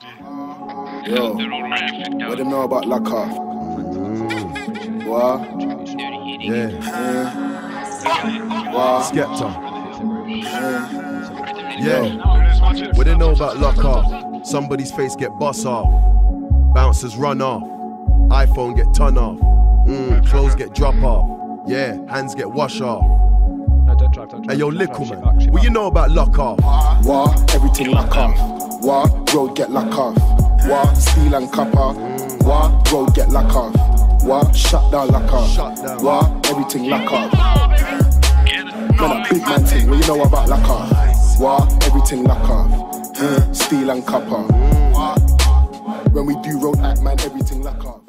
Yo, what do you know about Laka? What? Yeah, What? Skepta. Yeah, what they know about lock off? Somebody's face get bust off, bouncers run off, iPhone get turn off, mm, clothes get drop off, yeah, hands get wash off. No, don't drive, don't drive. Hey yo, don't drive, little man, what you know about lock off? What? Everything lock off. Road get lock off. What? Steel and copper. What? Road get lock off. What? Shut down lock off. What? Everything lock off. Man, a big man thing. What you know about lock off? What? Everything lock off. Mm, Steel and copper. When we do road act, man, everything lock off.